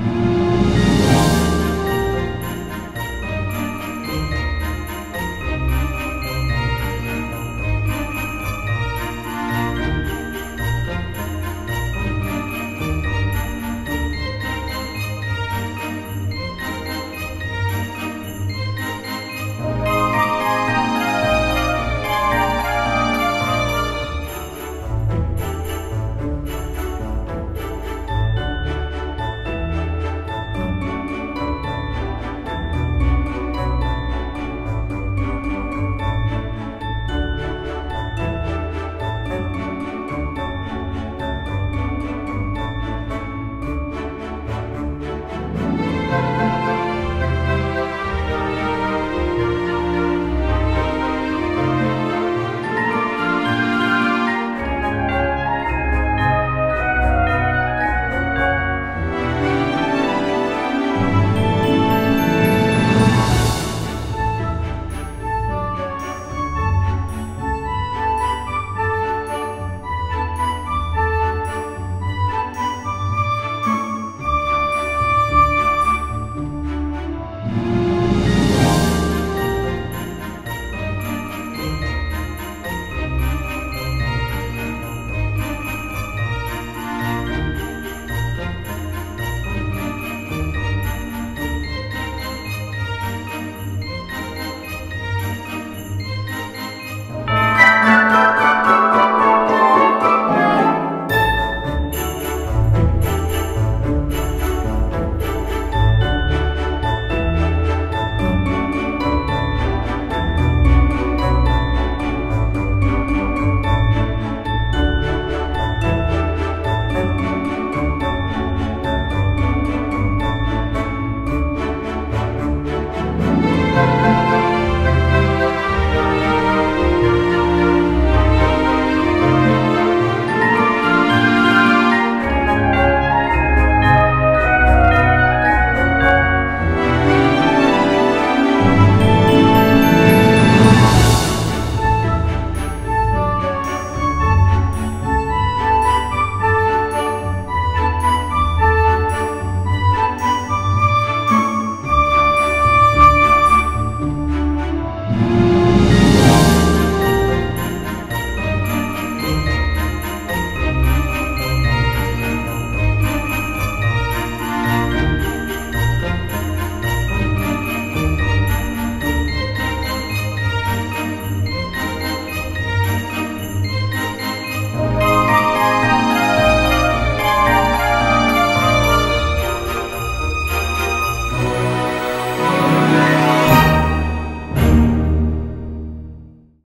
Bye.